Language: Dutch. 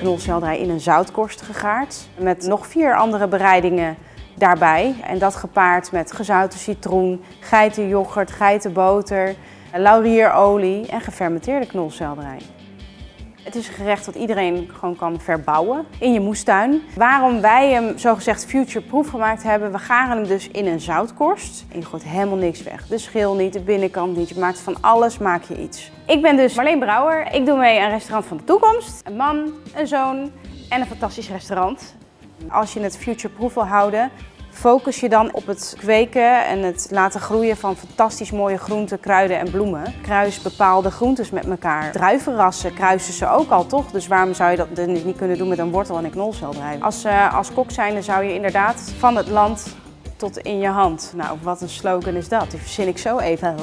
knolselderij in een zoutkorst gegaard. Met nog vier andere bereidingen daarbij. En dat gepaard met gezouten citroen, geitenyoghurt, geitenboter, laurierolie en gefermenteerde knolselderij. Het is een gerecht dat iedereen gewoon kan verbouwen in je moestuin. Waarom wij hem zogezegd future-proof gemaakt hebben, we garen hem dus in een zoutkorst. Je gooit helemaal niks weg. De schil niet, de binnenkant niet. Je maakt van alles maak je iets. Ik ben dus Marleen Brouwer. Ik doe mee aan Restaurant van de Toekomst. Een man, een zoon en een fantastisch restaurant. Als je het future-proof wil houden, Focus je dan op het kweken en het laten groeien van fantastisch mooie groenten, kruiden en bloemen. Kruis bepaalde groentes met elkaar. Druivenrassen kruisen ze ook al, toch? Dus waarom zou je dat niet kunnen doen met een wortel en een knolselderij? Als, uh, als kok zijnde zou je inderdaad van het land tot in je hand. Nou, wat een slogan is dat? Die verzin ik zo even.